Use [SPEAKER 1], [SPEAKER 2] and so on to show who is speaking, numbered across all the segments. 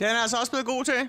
[SPEAKER 1] Den er altså også blevet god til.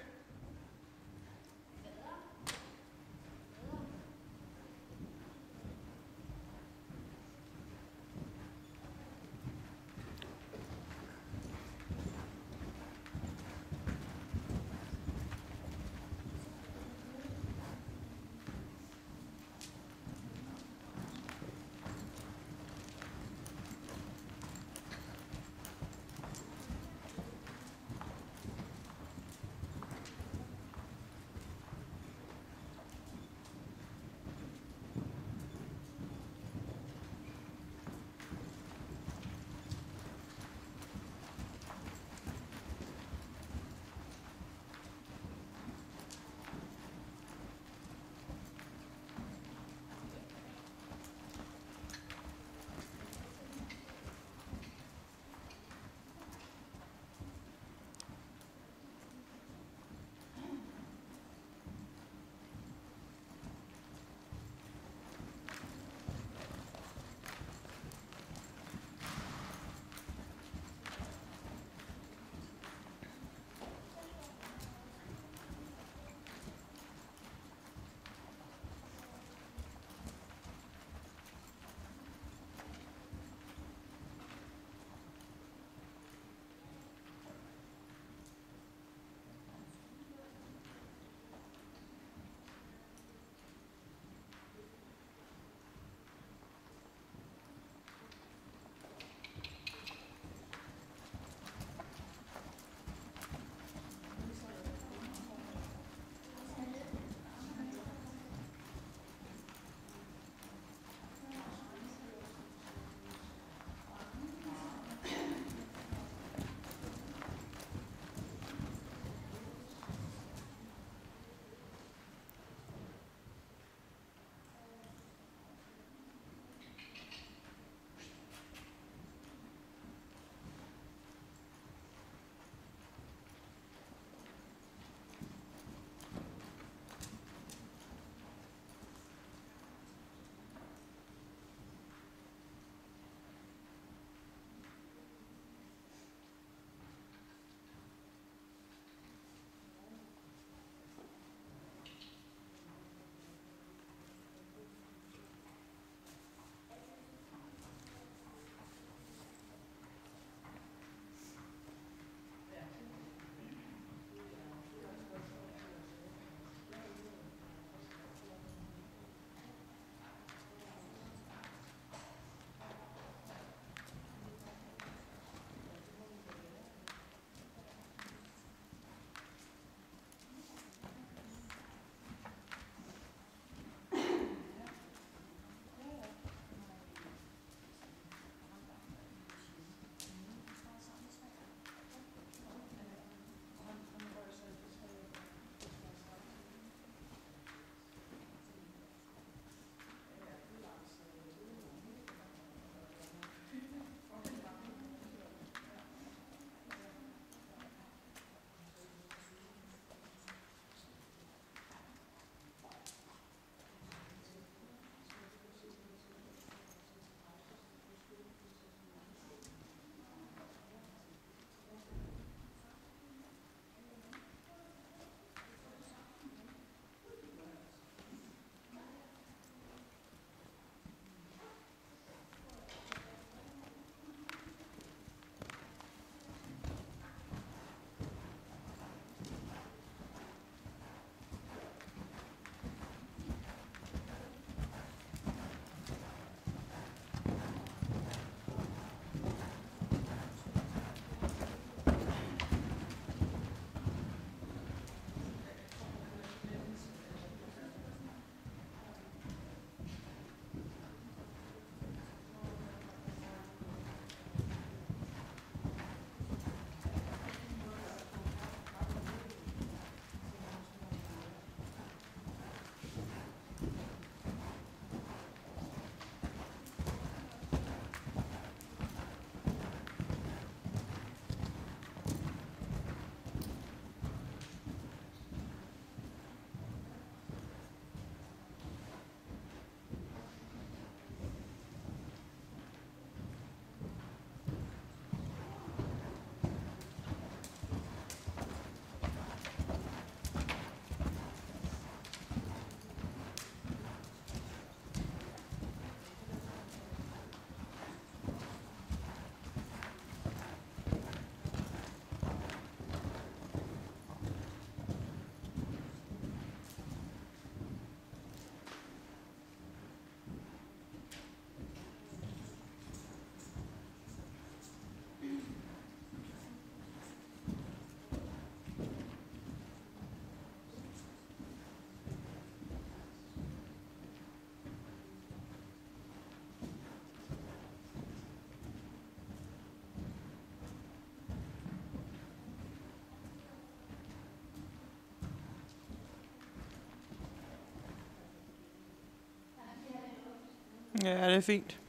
[SPEAKER 1] Ja, det er fint.